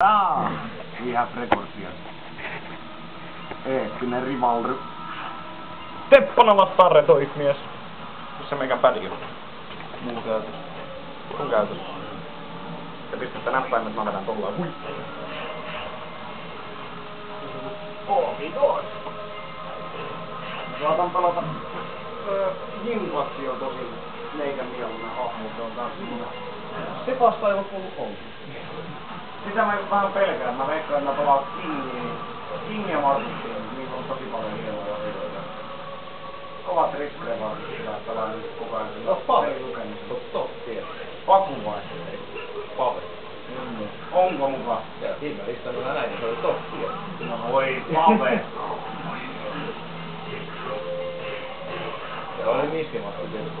Ah, we have records here. Eeppinen rivalry. Teppana vastaan retoikmies. Missä meikän pädi on? Muu käytös. On käytös. Te pistätte näppäimet, mä vedän tollaan. Hui. Omidos. Saatan pelata öö, Jinpassi on tosi meikän mieluinen hahmo, se on taas semmonen. Se vasta ei ole ollenkaan. Sitä mä vähän pelkään, mä veikkaan, että mä pelaan Kingiä, King ja Martin, niillä on tosi paljon hienoja asioita. Kovat riskejä että pelaa nyt koko ajan pelin lukemisen. Totti. Paku vai? Pave. Mm. Onko muka? Ja viime listalla mä näin, se oli totti. No voi pave. Ja oli miskimassa tietysti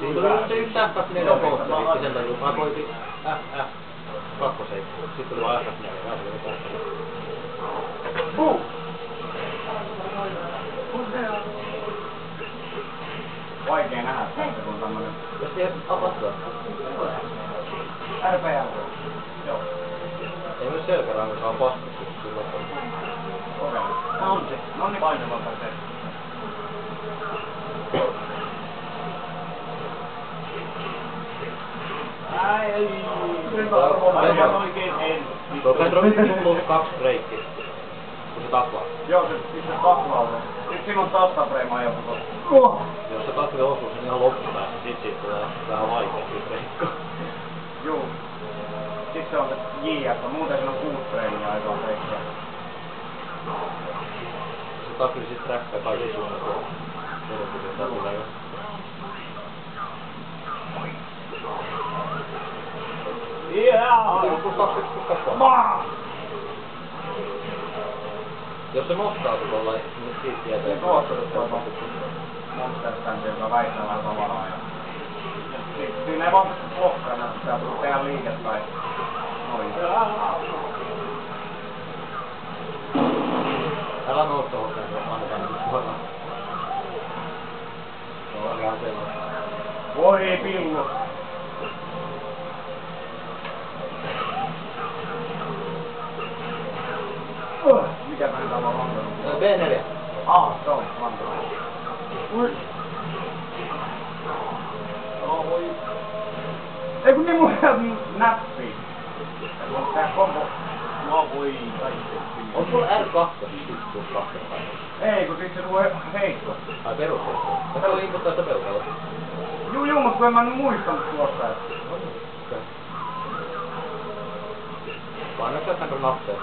tuli just se yksi F4 poltteri, sen takia mä koitin FF kakkosheitto. Sitten tuli vaan FF4 ja se oli poltteri. Huh! Vaikea nähdä tässä, kun on tämmönen Jos tiedät apattua, RPL. Joo, ei myös selkäranka on paskasti kyllä. okei. Tää on se. No niin, painava se. Tuo Petrovic tullut kaksi breikkiä. Kun se taklaa. Joo, se itse taklautuu. Sitten siinä on tastapreima joku tuossa. Jos se takli osuu sen ihan loppupäässä, sit siitä tulee vähän vaikeampi breikka. Juu. Sitten se on se JF, muuten siinä on kuusi preimiä aikaa peikkiä. Se takli sit räppää kaikki suunnat tuolla. Yeah! Vaan. Maa! Jos se nostaa tuolla, niin siitä. Niin tuossa se on Monster Stand, joka vähän tavaraa. Ja... ja si- siinä ei vaan pysty blokkaan, että pitää tehdä liike tai noin. Älä nousta tuohon, kun annetaan nyt suoraan. Se on ihan sellainen. Voi pillu! Uh, mikä tää nyt on rantanut? B4. Ah, se on rantanut. Ui! Oh, voi. Ei kun niin mulla näppi. Tää kombo... No voi kaikki. On sulla R2 plus 2 Ei, kun siis se tulee heikko. Ai perus. Tätä voi inputtaa sitä peukalla. Juu, juu, mutta kun en mä nyt muistanut tuosta. Vaan nyt nappeja?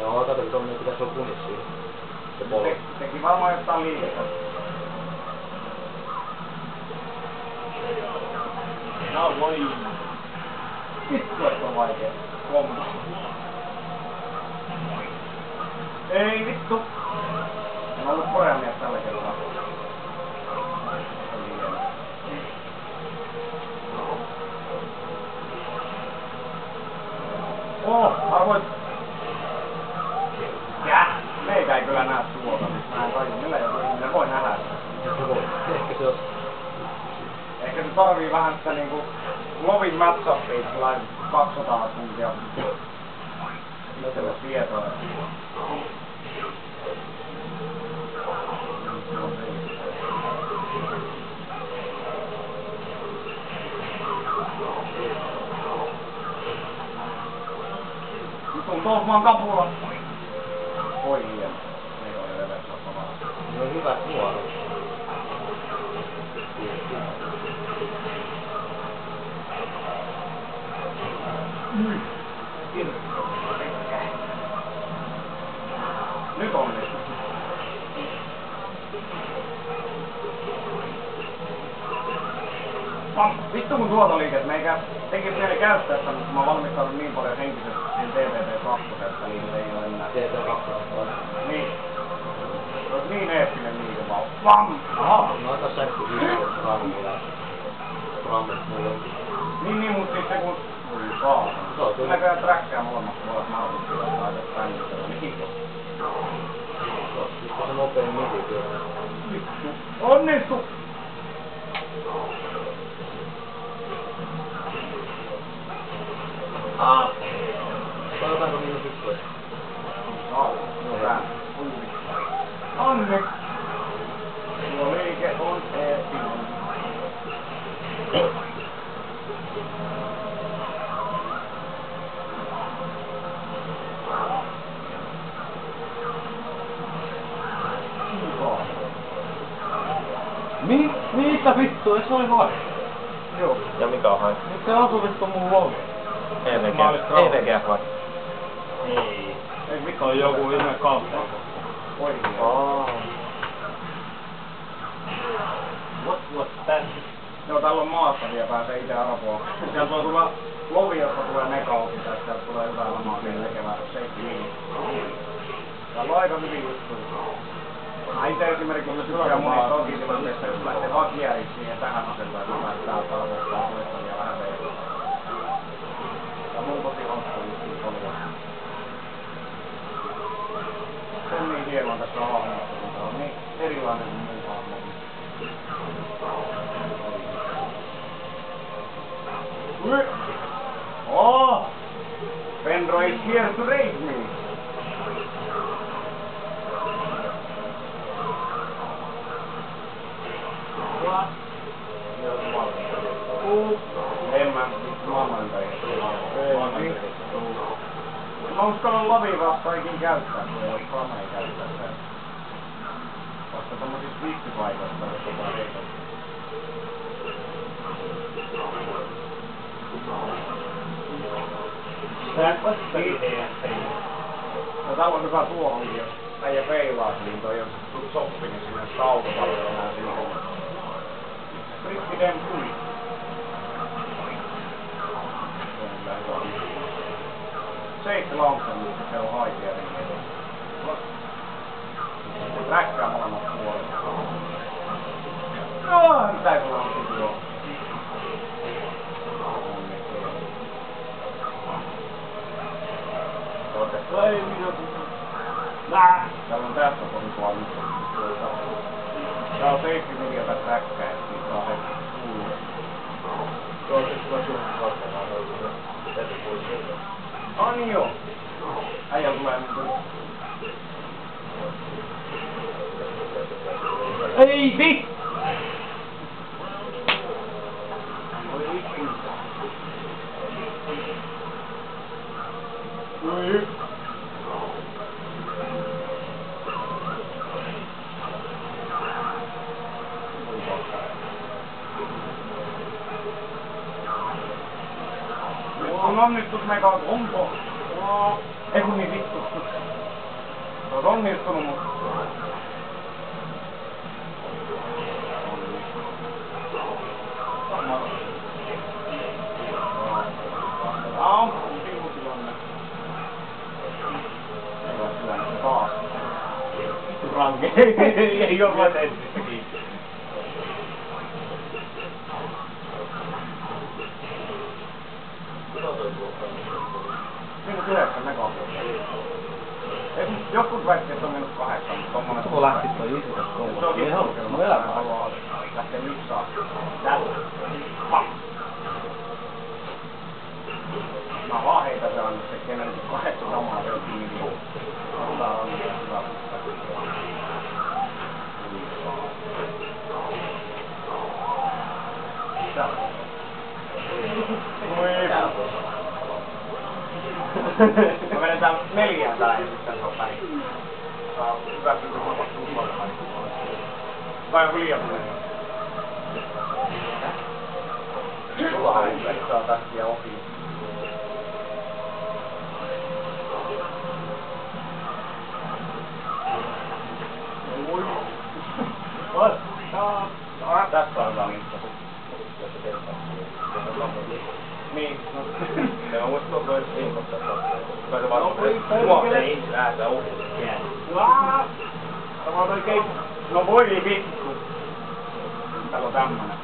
Joo, kato, kun tommonen pitäisi olla kunis siinä. Se polo. Te, teki varmaan jotain liikettä. No voi. Vittu, että on vaikea. Kombo. Ei vittu. En ollut korea mies tällä kertaa. Oh, arvoit. Jäh, meikä ei kyllä näe tuolta, siis mä en tajua, millä joku ihminen voi nähdä sitä. Se voi. Ehkä se on. Ehkä se tarvii vähän sitä niinku lovin match-upia sellainen 200 tuntia itselle tietoa. Nyt on Tohman kapula. Oi hieno. Oli reversa tavara. Se on hyvä nuoro. Vittu kun tuota liiket, meikä tekis mieli käyttää sitä, mutta mä oon valmistanut niin paljon henkisesti siinä TVT 2, että niin ei ole enää. TT2 on Niin. Se olisi niin eeppinen liike vaan. Vam! Aha, no ota säkki viisi raamilla. Raamit mulle. Niin, niin, mutta se kun... Ui, kaa. Se on kyllä. näköjään träkkää molemmat puolet markuttia, jos laitat päinnittelyä, niin Sitten se nopein midi kyllä. Vittu. Onnistu! Ah! Sanotaanko miinus 11? Au, hyvä. Ui, vittu. Onneksi. Tuo liike on eeppinen. Hyvä. Mi? Mitä vittu? Eikö se oli vai? Joo. Ja mikä on haittu? Nyt se asu vittu mun logi. EVG. Mä olis rauha. EVG vai? Ei. Ei. Se on joku ihme kauppa. Oikein. Oh. What was that? Joo, täällä on maassa vielä pääsee itse arpoon. Sieltä voi tulla lovi, josta tulee nekauki, tai sieltä tulee hyvää lamaa vielä tekevä seikki niin. Täällä on aika hyvin juttuja. Mä itse esimerkiksi tykkään monista ogitilanteista, jos lähtee vaan kieriksi siihen tähän asentoon, että päästään tarkoittaa toistavia vähän veillä. Tää on mun tosi hankala juttu paljon. Se on niin hienoa tässä hahmossa, kun se on niin erilainen kuin muu hahmo. Oh! Pendro is here to raise me. What? Uh, en mä maanantai. Ei vittu. Mä uskallan lavi vasta ikin käyttää, kun ei ole kanei käyttää sen. Tommosissa viittipaikoissa on koko heikko. No täällä on hyvä tuohonkin, jos äijä peilaa, niin toi on soppi, niin autopalvelua nää siihen. Pretty damn good. Shake Lawson, missä se on haikea rinki. Se räkkää molemmat puolet. No, mitä kun on tuo? Ei minä Nää! Täällä on tässä porukalla nyt. Tää on 7 miljoonaa räkkää, että siitä on heti kuuluu. Joo, se tulee sun kautta. Tätä pois. Ah niin joo. Äijä tulee niinku... Ei vittu! Voi Ei yhdeksän kun Jotkut väitti, että on miinus kahdeksan, mutta tommonen... Kun lähti toi isä Se on ihan kyllä, mun mä elämää. haluan lähteä miksaa. Tällä. Pa. Mä vaan heitän se anna se kenen kahdeksan samaa kiinni. Tää on hyvä. Mä neljään sitten. Saa hyvä suoraan. Vai onko liian paljon? Sulla on saa tästä ohi. Ui. What? Ah, tässä on hyvä mitta. Niin. No. Se on musta koko ajan viikossa. Kai se vaan No, voi Mua perkele. ei lähtee ulos. Aa! Tämä on oikein... No voi vittu. Täällä on tämmönen.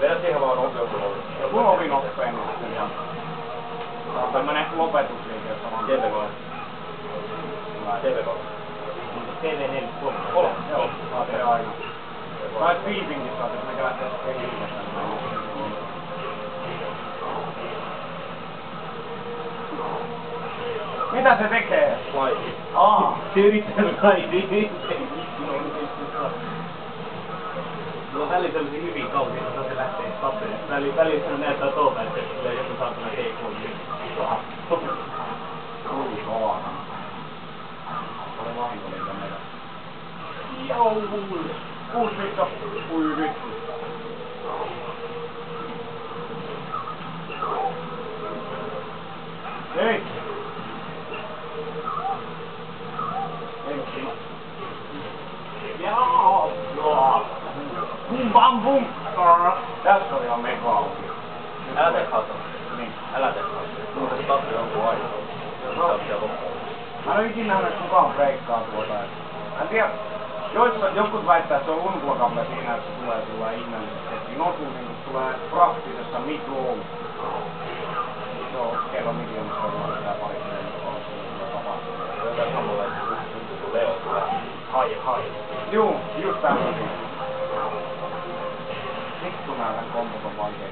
Vedä siihen vaan nyt sitten ihan. Tää on tämmönen lopetusliike, jossa vaan... TV vai? TV vai? TV4 Suomi. Kolme. Joo, saa aina. Tai saat, jos mekä lähtee Mitä se tekee? Laiti. Aa! Se yrittää laitiin. Mulla on välillä hyviä kausia, että se lähtee paperille. Välillä, välillä se näyttää tuolta, että tulee joku saatana G3. Ui, kovana. Oli vahinkollista meillä. Joo, kuusi vittu. Ui vittu. Ei. Ei. Jaa. Jaa. Bum bam bum. Tässä oli ihan mega auki. Älä tee hautaa. Niin. Älä tee. Muuten se tappi jonkun aikaa. Se on tappi loppuun. Mä en ole ikinä nähnyt kukaan breikkaa tuota. Mä en tiedä, joissa, jotkut väittää, että se on unplugable siinä, että se tulee sulla ihmeellisesti. Että osuu niin kuin tulee praktisessa mid-roll. Se on kerran pari. Se on se tuntuu kuin Leo tulee. Hai, hai. Juu, just tämmöisiä. Nää tän kompot on vaikea.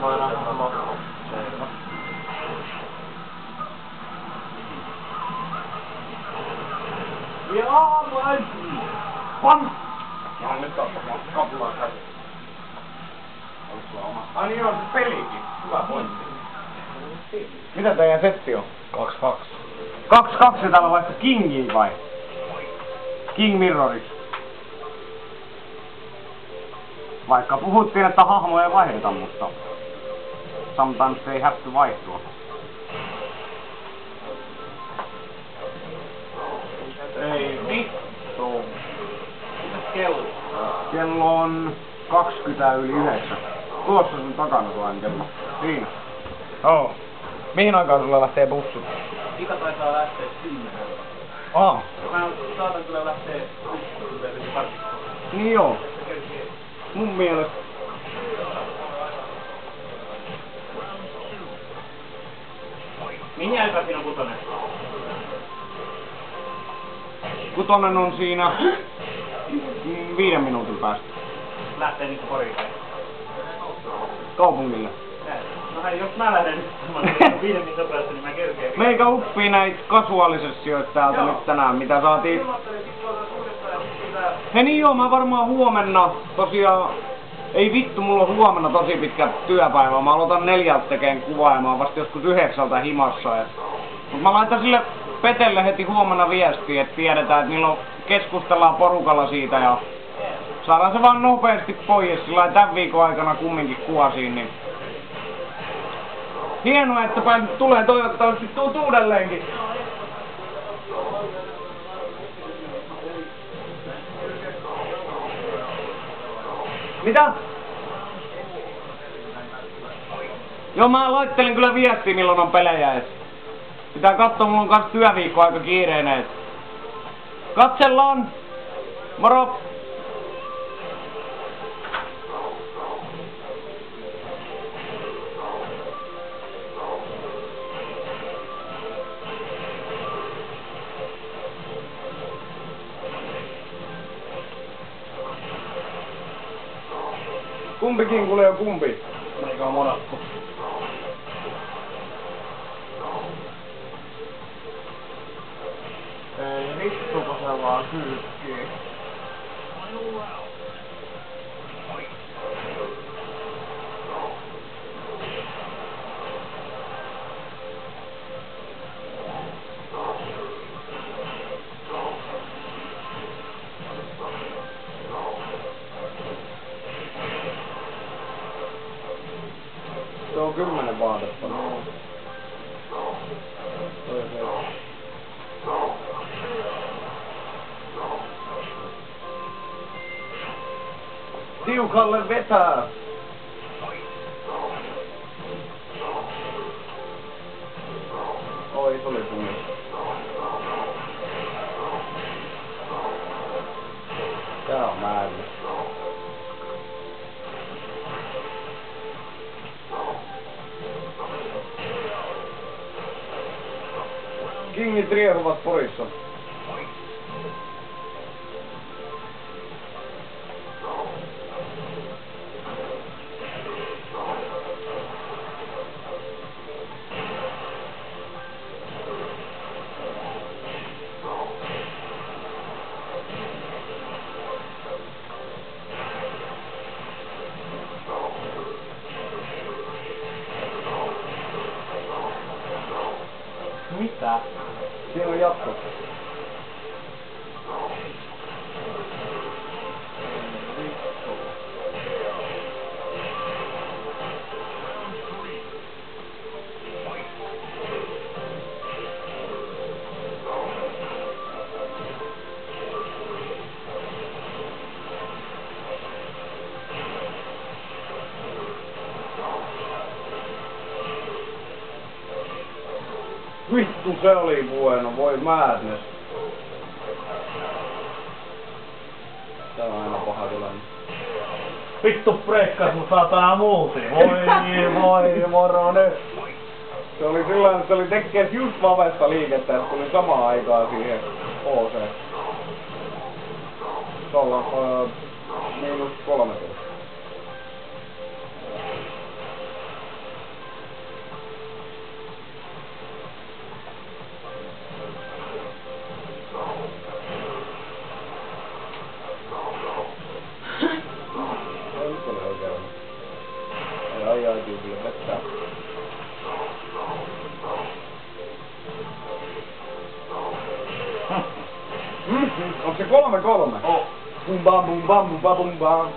Mä oon aina sama. Selvä. Jaa, mä en... Pan! Nyt kapulaa sulla oma? Ai niin on se pelikin. Hyvä pointti. Mitä teidän setti on? 2-2. Kaksi kaksi täällä on vaikka Kingi vai? King Mirroris. Vaikka puhuttiin, että hahmoja ei vaihdeta, mutta sometimes they have to vaihtua. Ei vittu. Mitäs kello? Kello on 20 yli 9. Tuossa sun takana tuo kello. Siinä. Oo. Mihin aikaan sulla lähtee bussi? Ika taitaa lähteä kymmenen. Aa. Mä saatan kyllä lähteä. Niin joo. Mun mielestä. Mihin aikaan siinä on kutonen? Kutonen on siinä viiden minuutin päästä. Lähtee niinku poriin. Kaupungille. Jos mä lähden nyt viiden minuutin päästä, niin mä kerkeen. Meikä uppii näitä kasuaalisessioita täältä Joo. nyt tänään, mitä saatiin. He niin joo, mä varmaan huomenna tosiaan... Ei vittu, mulla on huomenna tosi pitkä työpäivä. Mä aloitan neljältä tekeen kuvaa ja mä oon vasta joskus yhdeksältä himassa. Et... Mut mä laitan sille Petelle heti huomenna viestiä, että tiedetään, että milloin keskustellaan porukalla siitä ja saadaan se vaan nopeasti pois. Sillä tämän viikon aikana kumminkin kuvasiin, niin Hienoa, että pääsit tulee toivottavasti tuut uudelleenkin. Mitä? Joo, mä laittelen kyllä viestiä, milloin on pelejä edes. Pitää katsoa, mulla on kans työviikko aika kiireinen. Katsellaan! Moro! Kumpikin kuulee kumpi. Eikä monakko. Ei vittu, kun se vaan kyykkii. piłko Leweta. O, jest olej Calma, Mário. Quem entrega uma força? Vittu se oli bueno, voi madness. Tää on aina paha tilanne. Vittu prekkas, mut saatana muuti. Voi, voi, moro nyt. Se oli sillä että se oli tekemässä just vavesta liikettä, että tuli samaan aikaan siihen OC. Se ollaan öö, miinus 13. Kolme kolme? Oh. Bum bam bum bam bum bam bum bam.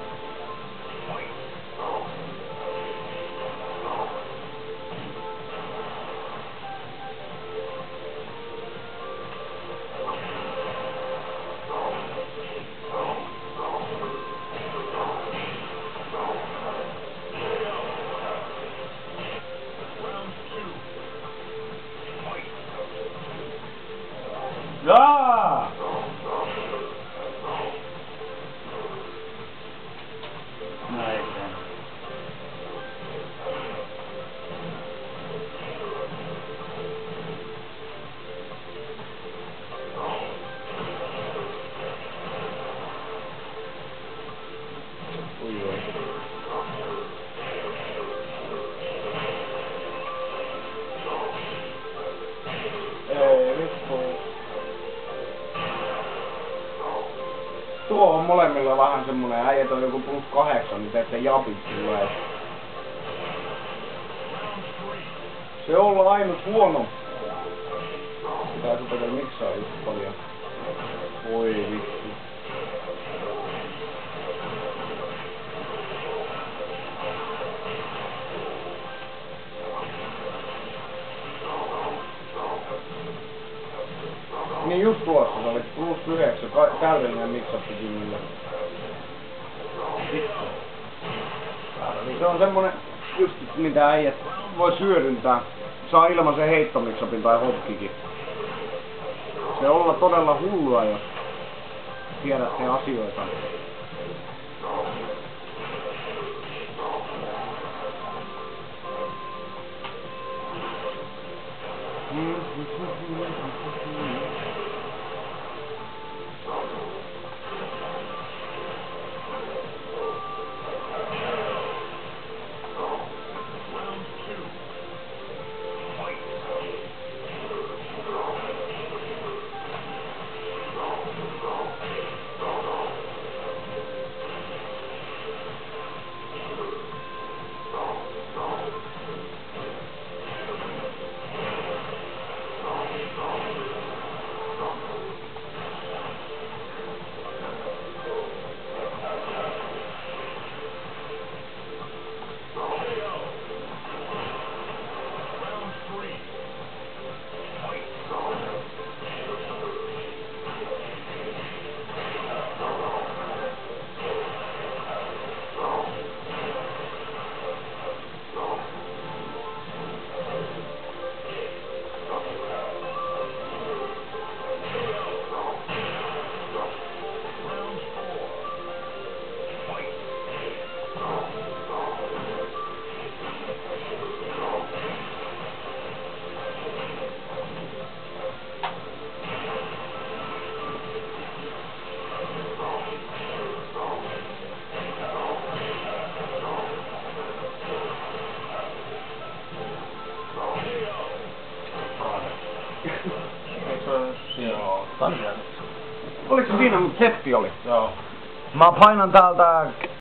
Tuo on molemmilla vähän semmonen, äijät on joku plus kahdeksan, niin teette japit tulee. Se on ollut ainut huono. Pitää supetella miksaa just paljon. Voi vittu. just tuossa, se oli plus 9, täydellinen miksattu kyllä. Se on semmonen, just mitä äijät voi hyödyntää. Saa ilman sen heittomiksapin tai hotkikin. Se on olla todella hullua, jos tiedätte asioita. Mm-hmm. Siinä, mutta Seppi oli? Joo. Mä painan täältä